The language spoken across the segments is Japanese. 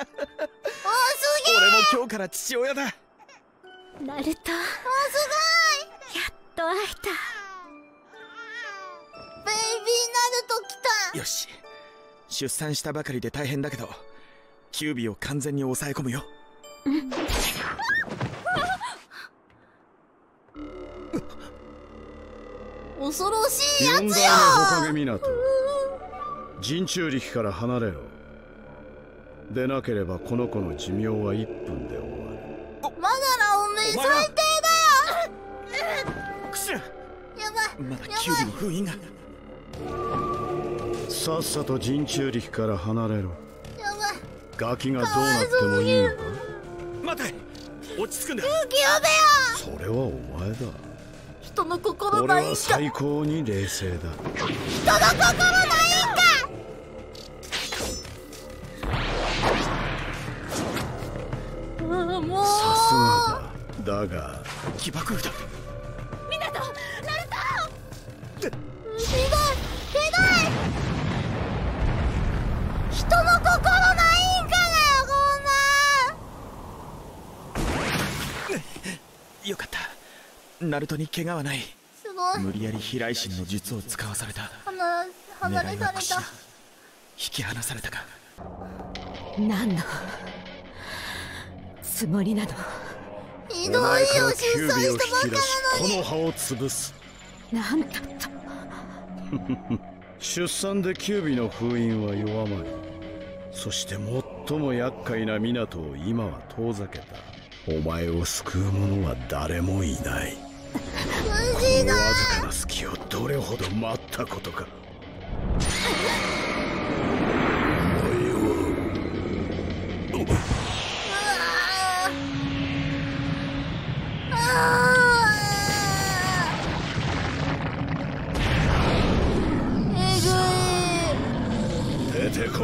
俺も今日から父親だ。ナルト。あすごい。やっと会えた。ベイビーナルト来た。よし。出産したばかりで大変だけどキュービを完全に抑え込むよ。うん。恐ろしいやつよ。人中力から離れろでなければこの子の寿命は1分で終わる。マガラおめえ最低だよ。クシュやばい。まだキュービの封印が。さっさと人中力から離れろ。やばい。ガキがどうなってもいいのか？待て落ち着くんだ。勇気呼べよ。それはお前だ。人の心ないんか。俺は最高に冷静だ。人の心ないんかもうさすがだだが起爆だミナトナルトひどいひどい人の心ないんかだよこんなよかったナルトに怪我はないすごい無理やり飛来神の術を使わされた。離離れされた引き離されたか。何のつもりなの。ひどいよ出産したばっかなのにこの葉を潰す。なんだと出産でキュービの封印は弱まりそして最も厄介な港を今は遠ざけた。お前を救う者は誰もいない。このわずかな隙をどれほど待ったことか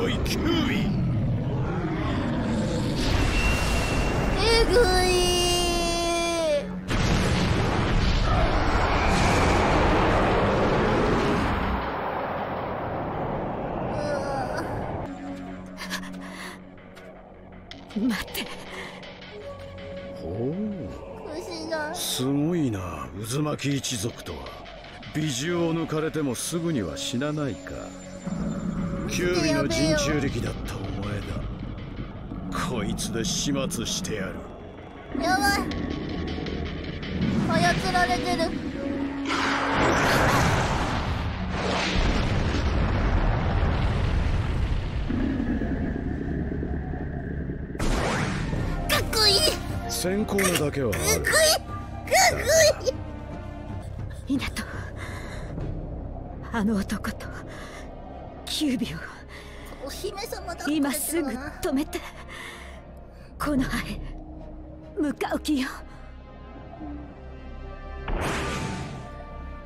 えぐい。待って。ほう。すごいな。渦巻き一族とは。美獣を抜かれてもすぐには死なないかキュービの人中力だったお前だ。こいつで始末してやる。やばい。操られてる。かっこいい。先行のだけはある。かっこいい。かっこいい。港あの男とキュービをお姫様だ今すぐ止めて。この葉へ向かう気よ。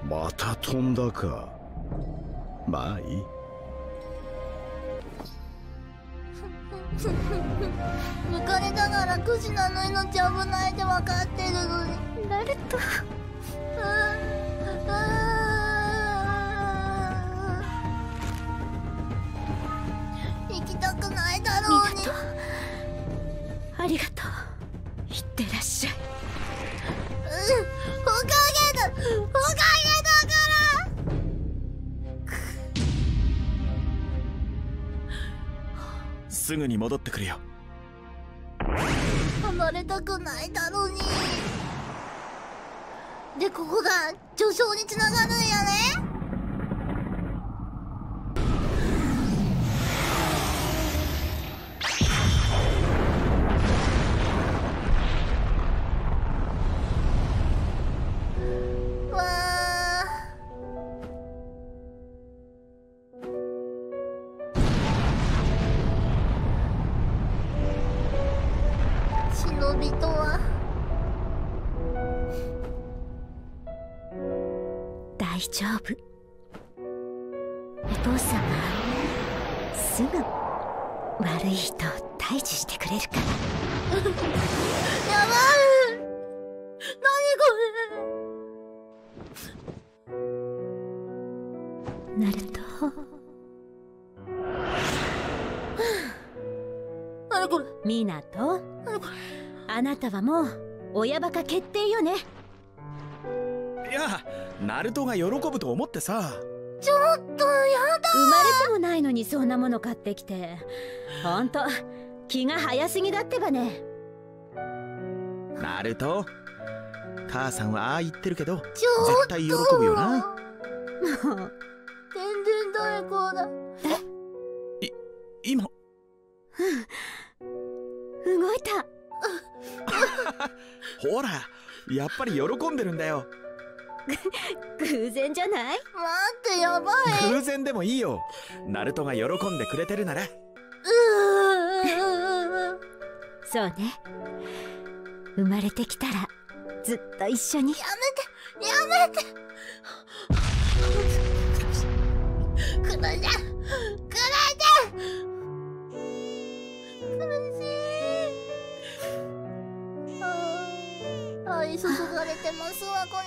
また飛んだか。まあいい。抜かれたからクジナの命危ないって分かってるのにナルト行りがとう。いってらっしゃい。うん。おかげだおかげだから。すぐに戻ってくるよ。離れたくないだろうに。でここが序章につながるんやね丈夫。お父様すぐ悪い人を退治してくれるから。やばい！何ナルト。これ何これ？ミナトあなたはもう親バカ決定よねいやナルトが喜ぶと思ってさ。ちょっとやだ生まれてもないのにそんなもの買ってきて。ほんと気が早すぎだってばね。ナルト？母さんはああ言ってるけど絶対喜ぶよな。もう全然誰かだ。今？動いた。ほらやっぱり喜んでるんだよ偶然じゃない？待ってやばい。偶然でもいいよ。ナルトが喜んでくれてるなら。うー。そうね。生まれてきたらずっと一緒に。やめて。やめて。くだじゃくだじゃ苦しい。注がれてますわこれ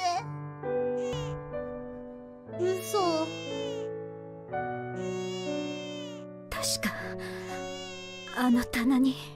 の棚に。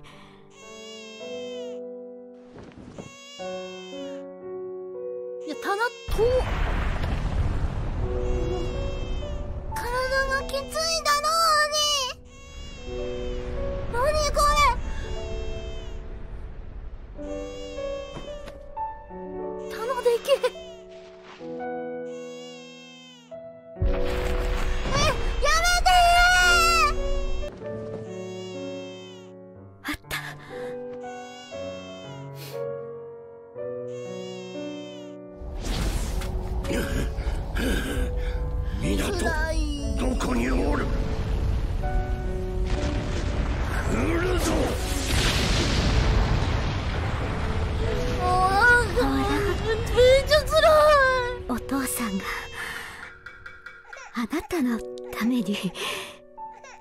めに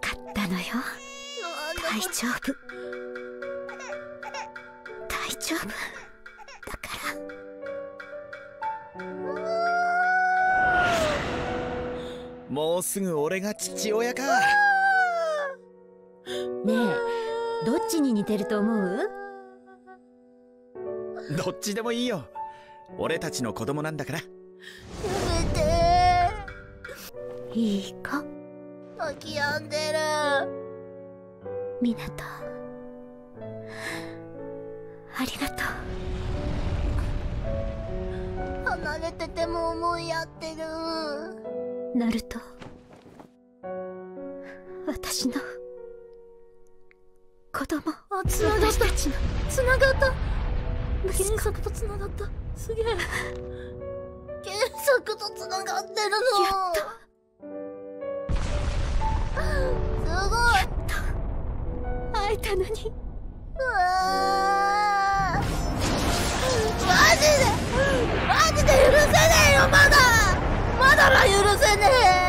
買ったのよ。大丈夫。大丈夫。だから。もうすぐ俺が父親か。ねえどっちに似てると思う？どっちでもいいよ。俺たちの子供なんだから。やめて。いい子泣き止んでる。みなと。ありがと離れてても思いやってる。うナルト。私の。子供。あつながった。ちの。つながった。原作とつながった。すげえ。原作とつながってるの。やっと会えたのに。うわマジで。マジで許せねえよまだ。まだら許せねえ。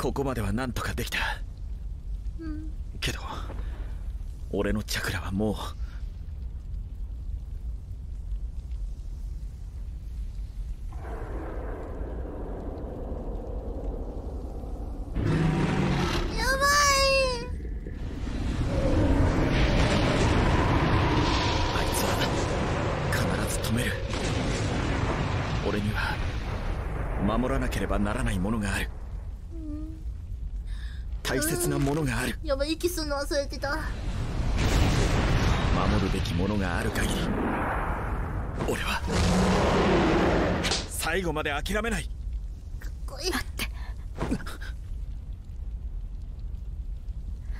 ここまではなんとかできた。うんけど俺のチャクラはもうやばい。あいつは必ず止める。俺には守らなければならないものがある大切なものがあるやばい息すんの忘れてた守るべきものがある限り俺は最後まで諦めない。かっこいい。待って。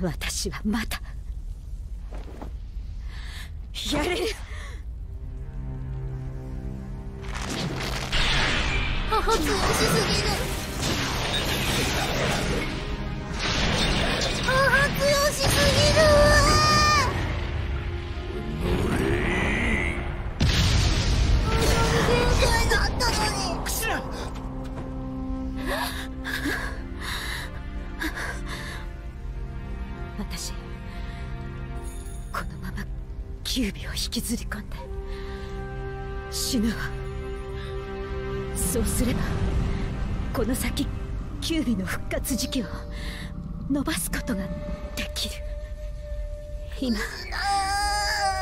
私はまだやれる。母強しすぎるキュービを引きずり込んで死ぬわ。そうすればこの先キュービの復活時期を伸ばすことができる。今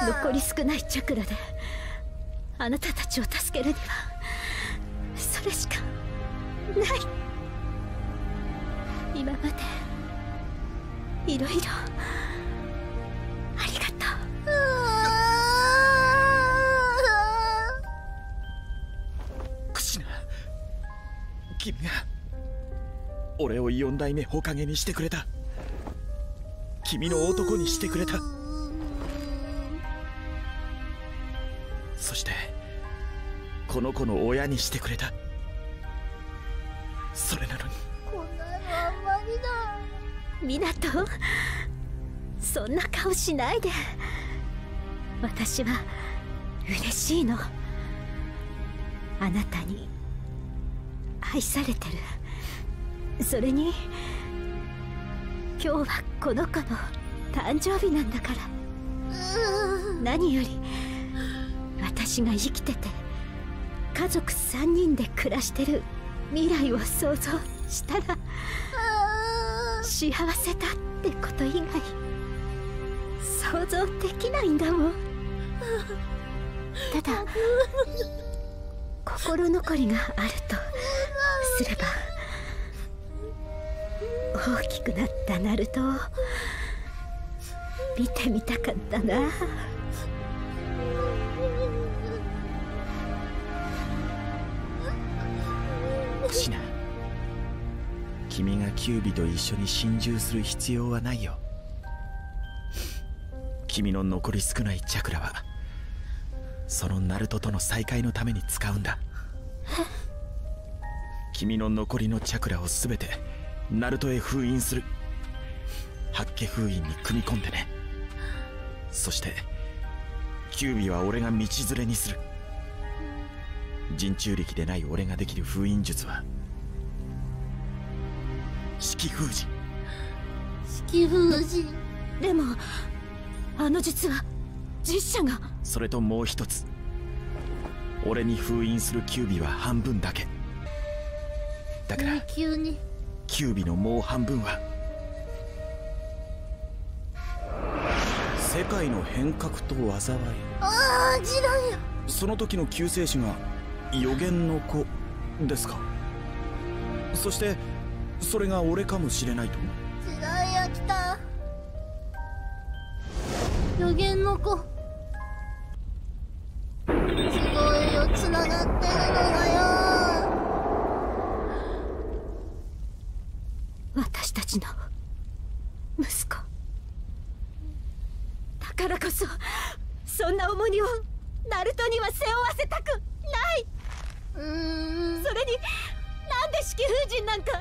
残り少ないチャクラであなたたちを助けるにはそれしかない。今までいろいろ俺を四代目火影にしてくれた。君の男にしてくれた。そしてこの子の親にしてくれた。それなのに。こんなのあんまりだう港そんな顔しないで。私は嬉しいの。あなたに愛されてるそれに今日はこの子の誕生日なんだから。何より私が生きてて家族3人で暮らしてる未来を想像したら幸せだってこと以外想像できないんだもん。ただ心残りがあるとすれば大きくなったナルトを見てみたかったな。シナ君がキュービと一緒に心中する必要はないよ。君の残り少ないチャクラはそのナルトとの再会のために使うんだ。君の残りのチャクラを全てナルトへ封印する。八家封印に組み込んでね。そしてキュービは俺が道連れにする。人中力でない俺ができる封印術は式封じ。式封じ？でもあの実は実写が。それともう一つ。俺に封印するキュービは半分だけ。だからね急にキュービのもう半分は世界の変革と災い。ああ時代や。その時の救世主が予言の子ですか？そしてそれが俺かもしれないと時代や来た。予言の子。すごいよつながってるのがよ私たちの息子だからこそそんな重荷をナルトには背負わせたくない。うーん。それになんで式風神なんか。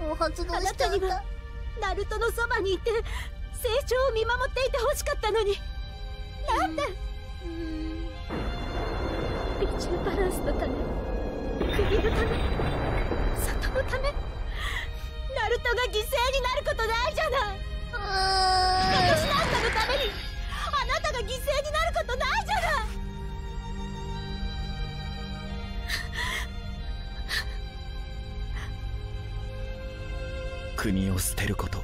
もう発動あしちゃった。なたにはナルトのそばにいて成長を見守っていてほしかったのに。なんで？ビジュバランスのため国のため里のためナルトが犠牲になることないじゃない。私なんかのために国を捨てること。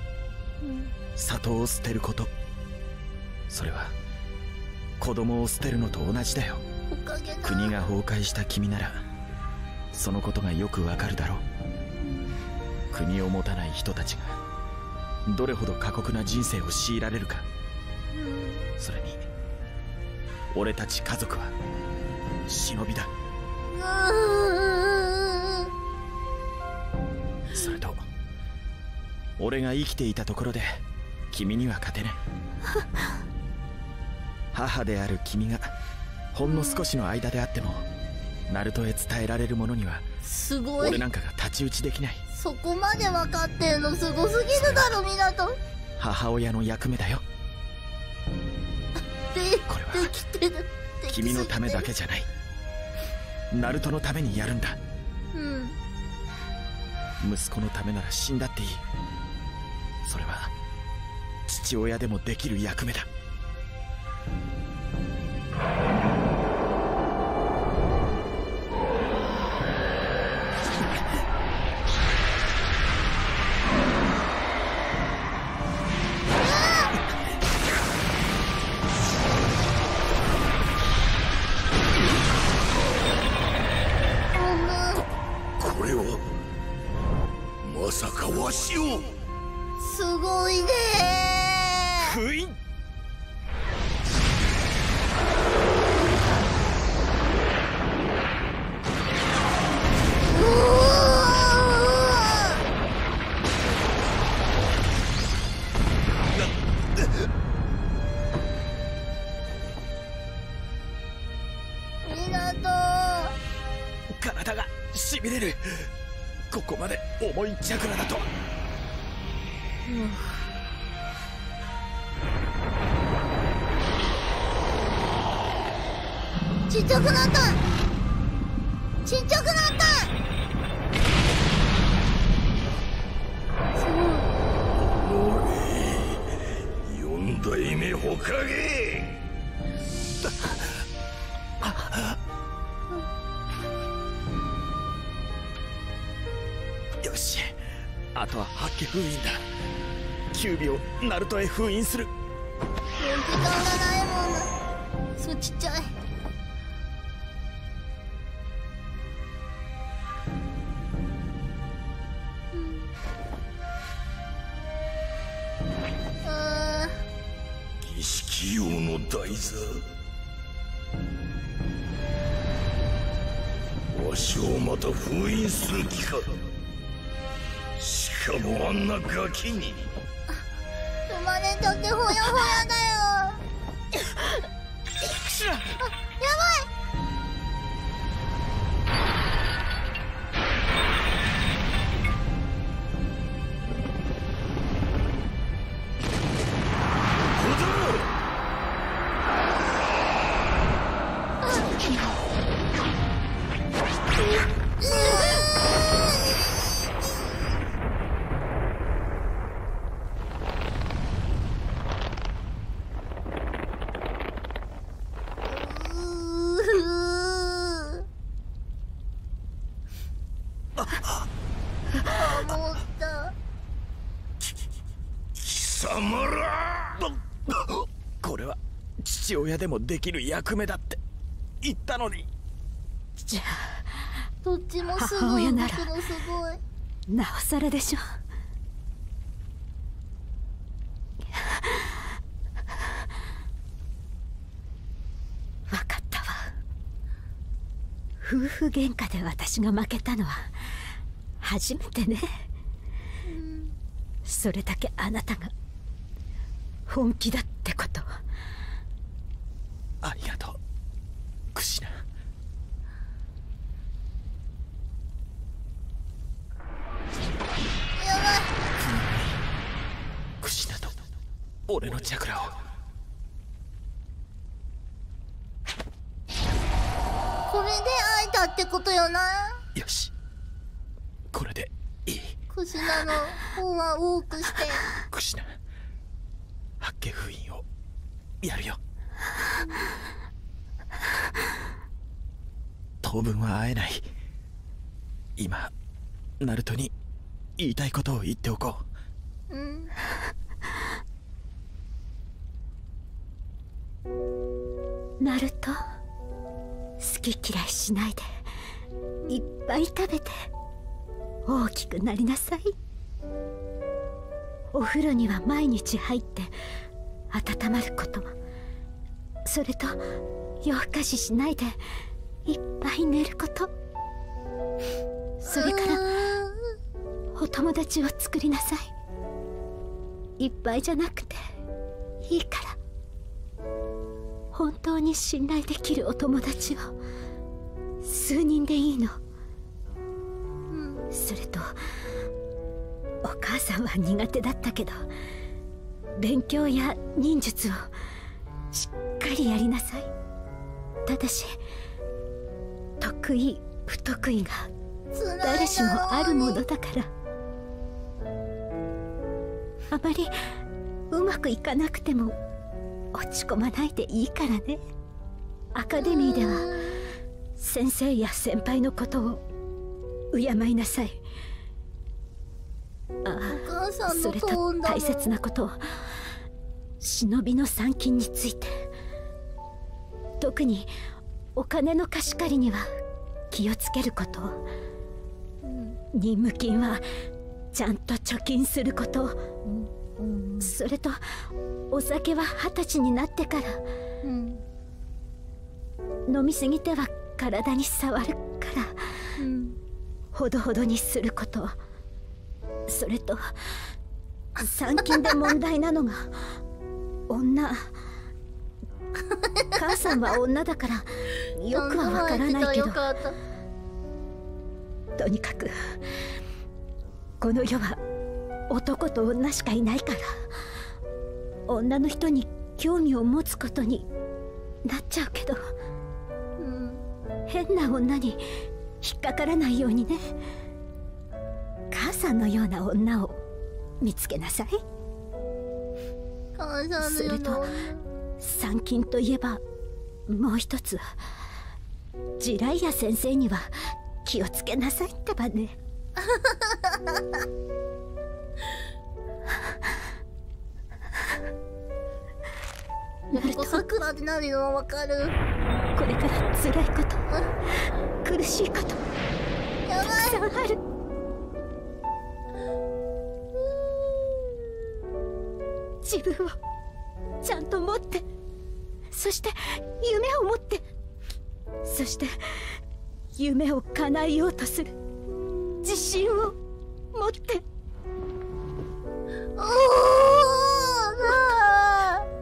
里を捨てること。それは子供を捨てるのと同じだよ。国が崩壊した君ならそのことがよくわかるだろう。国を持たない人たちがどれほど過酷な人生を強いられるか。それに俺たち家族は忍びだ。それと俺が生きていたところで君には勝てない。母である君がほんの少しの間であってもナルトへ伝えられるものにはすごい。俺なんかが太刀打ちできない。そこまで分かってんのすごすぎるだろ湊母親の役目だよ。でこれはできてるでき君のためだけじゃない。ナルトのためにやるんだ。うん息子のためなら死んだっていい。それは父親でもできる役目だ。チャクラだと。ちっちゃくなった。ちっちゃくなった四代目ほかげ。よしあとは八家封印だ。キュービをナルトへ封印する。時間がないもんなそうちっちゃい。あ儀式用の台座。わしをまた封印する気かんなガキに。生まれたてほやほやだ。親でもできる役目だって言ったのに。じゃどっちもすぐ動く母親ならのすごいあなおさらでしょわかったわ。夫婦喧嘩で私が負けたのは初めてね。それだけあなたが本気だって分は会えない。今ナルトに言いたいことを言っておこう。うん。ナルト好き嫌いしないで。いっぱい食べて大きくなりなさい。お風呂には毎日入って温まることそれと夜更かししないで。いっぱい寝ること。それからお友達を作りなさい。いっぱいじゃなくていいから。本当に信頼できるお友達を数人でいいの、それとお母さんは苦手だったけど勉強や忍術をしっかりやりなさい。ただし得意不得意が誰しもあるものだから。あまりうまくいかなくても落ち込まないでいいからね。アカデミーでは先生や先輩のことを敬いなさい。ああそれと大切なこと忍びの参勤について。特にお金の貸し借りには気をつけること。任務金はちゃんと貯金すること、それとお酒は二十歳になってから、飲みすぎては体に触るから、ほどほどにすること。それと参勤で問題なのが女。母さんは女だからよくはわからないけど。とにかくこの世は男と女しかいないから女の人に興味を持つことになっちゃうけど、うん、変な女に引っかからないようにね。母さんのような女を見つけなさい。それと参勤といえばもう一つジライア先生には気をつけなさいってばね。さくらって何のわかる。これから辛いこと苦しいことやばい。たくさんある自分をちゃんと持って。そして夢を持って。そして夢を叶えようとする。自信を持って。おお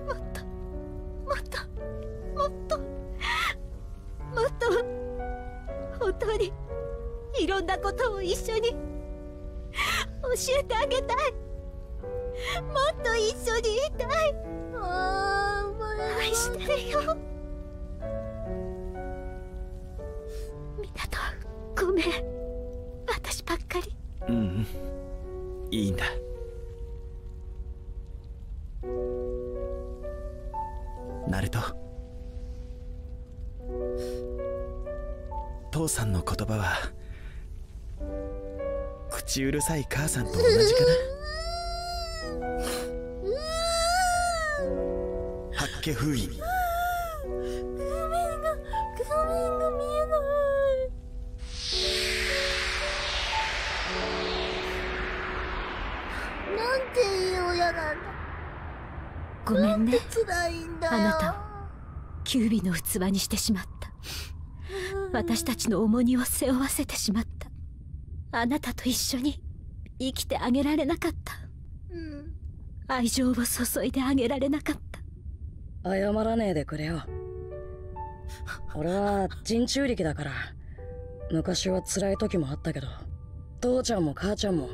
もっともっともっともっと本当にいろんなことを一緒に教えてあげたい。もっと一緒にいたい。愛してるよ港ごめん。私ばっかり。ううん。いいんだ。ナルト。父さんの言葉は口うるさい母さんと同じかな。け封印。画面が画面が見えないなんていい親なんだ。ごめんね辛いんだあなたをキュービの器にしてしまった。私たちの重荷を背負わせてしまった。あなたと一緒に生きてあげられなかった、うん、愛情を注いであげられなかった謝らねえでくれよ。俺は人中力だから昔は辛い時もあったけど父ちゃんも母ちゃんも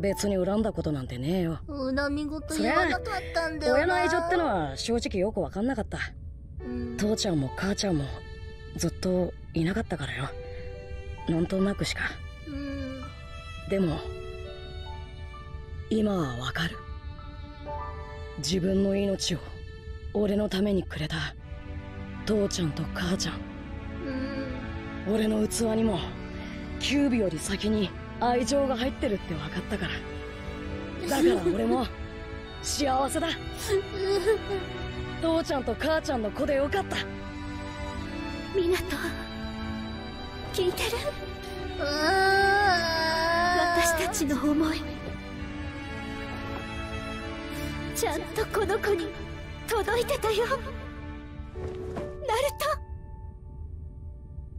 別に恨んだことなんてねえよ。恨み事言わなかったんだよ親の愛情ってのは正直よく分かんなかった、うん、父ちゃんも母ちゃんもずっといなかったからよ。なんとなくしか、うん、でも今はわかる。自分の命を俺のためにくれた。父ちゃんと母ちゃん、うん、俺の器にもキュービより先に愛情が入ってるって分かったから。だから俺も幸せだ。父ちゃんと母ちゃんの子でよかった。湊聞いてる？私たちの思い。ちゃんとこの子に届いてたよ。ナルト。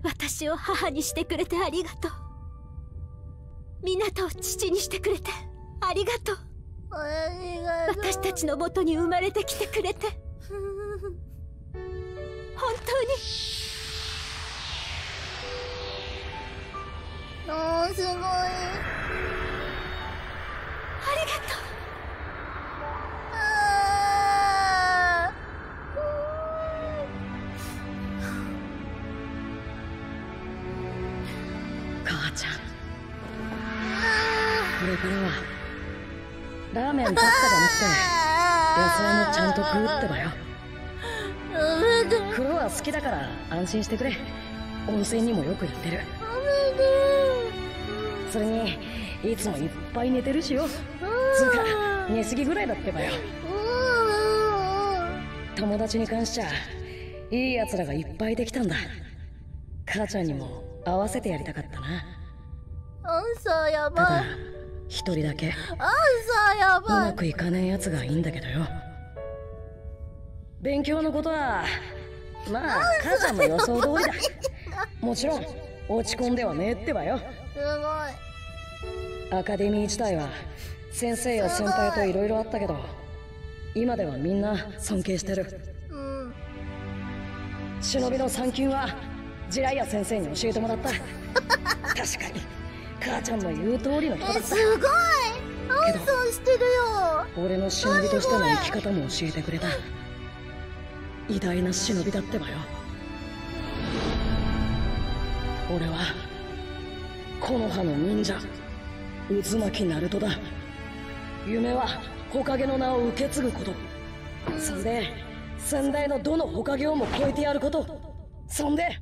私を母にしてくれてありがとう。湊を父にしてくれてありがとう。私たちのもとに生まれてきてくれて。本当に。おーすごい。ありがとう母ちゃん。これからはラーメンばっかじゃなくて野菜もちゃんと食うってばよ。風呂は好きだから安心してくれ。温泉にもよく行ってる。それにいつもいっぱい寝てるしよ。つうか寝すぎぐらいだってばよ。友達に関しちゃいい奴らがいっぱいできたんだ。母ちゃんにも合わせてやりたかったなアンサーやばい。ただ一人だけ。アンサーやばい。うまくいかねえやつがいいんだけどよ。勉強のことはまあ母ちゃんの予想通りだ。もちろん落ち込んではねえってばよ。すごい。アカデミー自体は先生や先輩と色々あったけど今ではみんな尊敬してる。うん。忍びの3級はジライア先生に教えてもらった。確かに母ちゃんの言う通りのことだった。すごい。アンサーしてるよ。俺の忍びとしての生き方も教えてくれた。偉大な忍びだってばよ。俺は木の葉の忍者渦巻ナルトだ。夢は火影の名を受け継ぐこと。そんで先代のどの火影をも超えてやること。そんで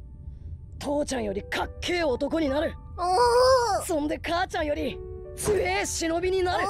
父ちゃんよりかっけえ男になるそんで母ちゃんより強え忍びになる